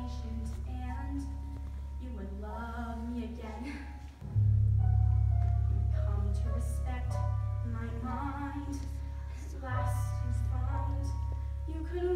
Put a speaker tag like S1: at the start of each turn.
S1: patient and you would love me again. You'd come to respect my mind. At last you find you could.